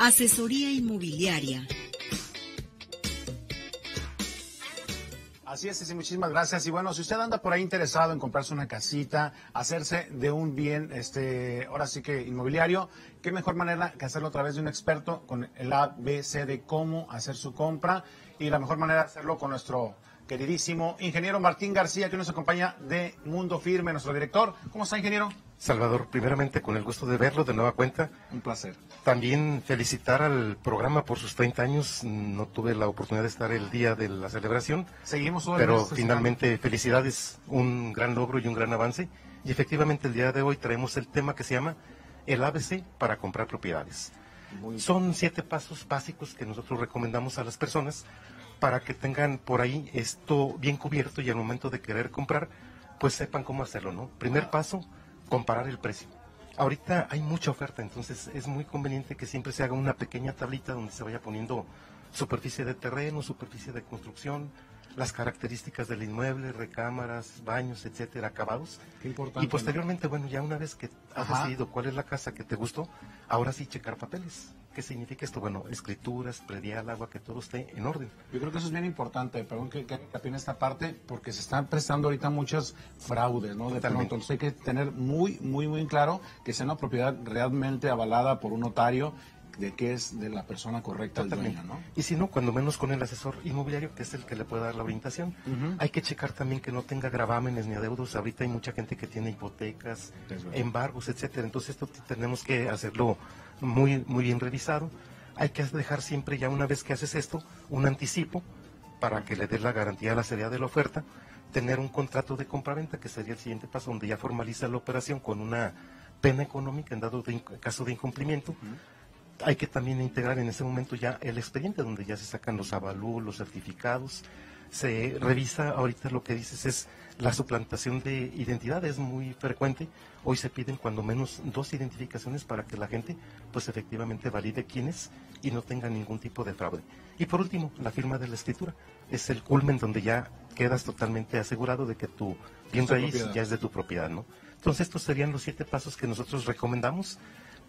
Asesoría inmobiliaria. Así es, sí, muchísimas gracias. Y bueno, si usted anda por ahí interesado en comprarse una casita, hacerse de un bien, este, ahora sí que inmobiliario, qué mejor manera que hacerlo a través de un experto con el ABC de cómo hacer su compra y la mejor manera de hacerlo con nuestro queridísimo ingeniero Martín García, que nos acompaña de Mundo Firme, nuestro director. ¿Cómo está, ingeniero? Salvador, primeramente con el gusto de verlo de nueva cuenta. Un placer. También felicitar al programa por sus 30 años. No tuve la oportunidad de estar el día de la celebración. Seguimos Pero finalmente felicidades, un gran logro y un gran avance. Y efectivamente el día de hoy traemos el tema que se llama el ABC para comprar propiedades. Son siete pasos básicos que nosotros recomendamos a las personas para que tengan por ahí esto bien cubierto y al momento de querer comprar, pues sepan cómo hacerlo, ¿no? Primer paso, comparar el precio. Ahorita hay mucha oferta, entonces es muy conveniente que siempre se haga una pequeña tablita donde se vaya poniendo superficie de terreno, superficie de construcción, las características del inmueble, recámaras, baños, etcétera, acabados. Qué importante, y posteriormente, bueno, ya una vez que has Ajá. decidido cuál es la casa que te gustó, ahora sí checar papeles. ¿Qué significa esto? Bueno, escrituras, predial, agua, que todo esté en orden. Yo creo que eso es bien importante, perdón que, que en esta parte, porque se están prestando ahorita muchos fraudes, ¿no? De pronto, entonces hay que tener muy, muy, muy claro que sea una propiedad realmente avalada por un notario de que es de la persona correcta el dueño, ¿no? Y si no, cuando menos con el asesor inmobiliario, que es el que le puede dar la orientación. Hay que checar también que no tenga gravámenes ni adeudos. Ahorita hay mucha gente que tiene hipotecas, embargos, etcétera. Entonces esto tenemos que hacerlo muy, muy bien revisado. Hay que dejar siempre ya una vez que haces esto, un anticipo para que le des la garantía a la seriedad de la oferta, tener un contrato de compraventa, que sería el siguiente paso, donde ya formaliza la operación con una pena económica en dado de caso de incumplimiento. Hay que también integrar en ese momento ya el expediente donde ya se sacan los avalúos, los certificados. Se revisa, ahorita lo que dices es la suplantación de identidad, es muy frecuente. Hoy se piden cuando menos dos identificaciones para que la gente pues efectivamente valide quién es y no tenga ningún tipo de fraude. Y por último, la firma de la escritura. Es el culmen donde ya quedas totalmente asegurado de que tu bien raíz ya es de tu propiedad, ¿no? Entonces estos serían los siete pasos que nosotros recomendamos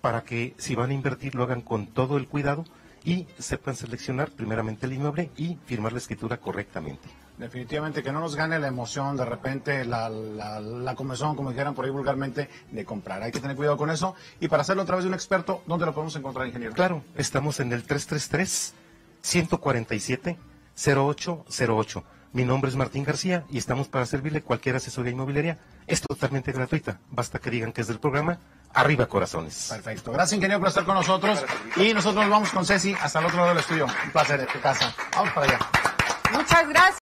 para que si van a invertir lo hagan con todo el cuidado y sepan seleccionar primeramente el inmueble y firmar la escritura correctamente. Definitivamente que no nos gane la emoción, de repente la, la, la comezón, como dijeran por ahí vulgarmente, de comprar. Hay que tener cuidado con eso. Y para hacerlo a través de un experto, ¿dónde lo podemos encontrar, ingeniero? Claro, estamos en el 333-147-0808. Mi nombre es Martín García y estamos para servirle cualquier asesoría inmobiliaria. Es totalmente gratuita. Basta que digan que es del programa Arriba Corazones. Perfecto. Gracias, ingeniero, por estar con nosotros. Y nosotros nos vamos con Ceci hasta el otro lado del estudio. Un placer en tu casa. Vamos para allá. Muchas gracias.